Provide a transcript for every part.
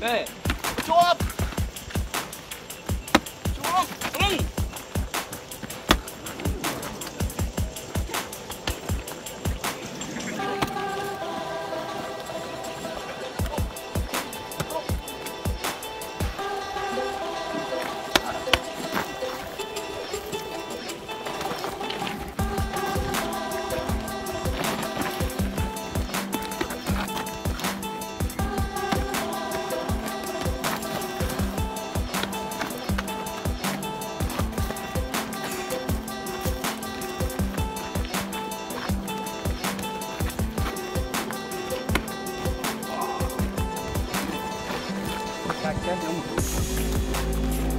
네. 조합! acabou é mesmo.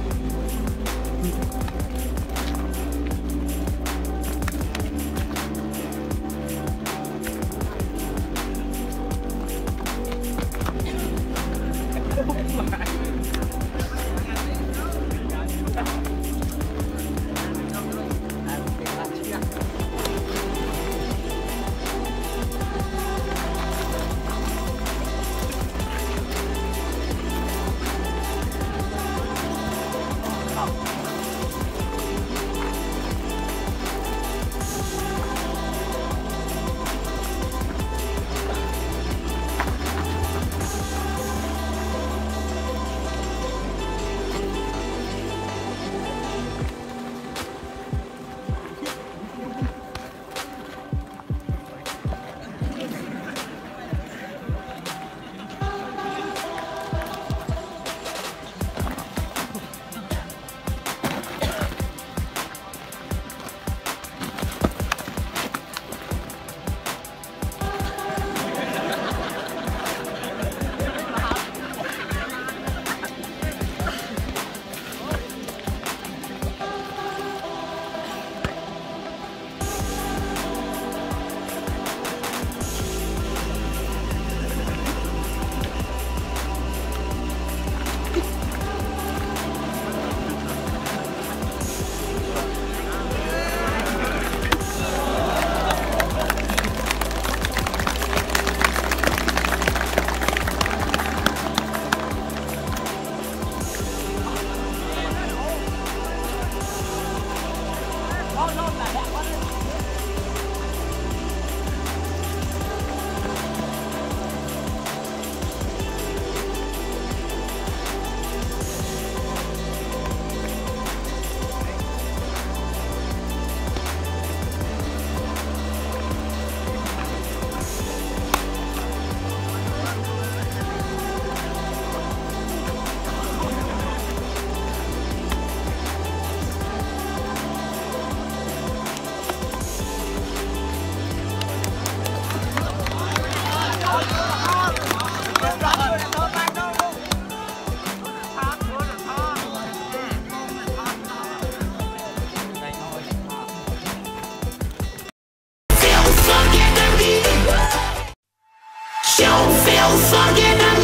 Show feel fucking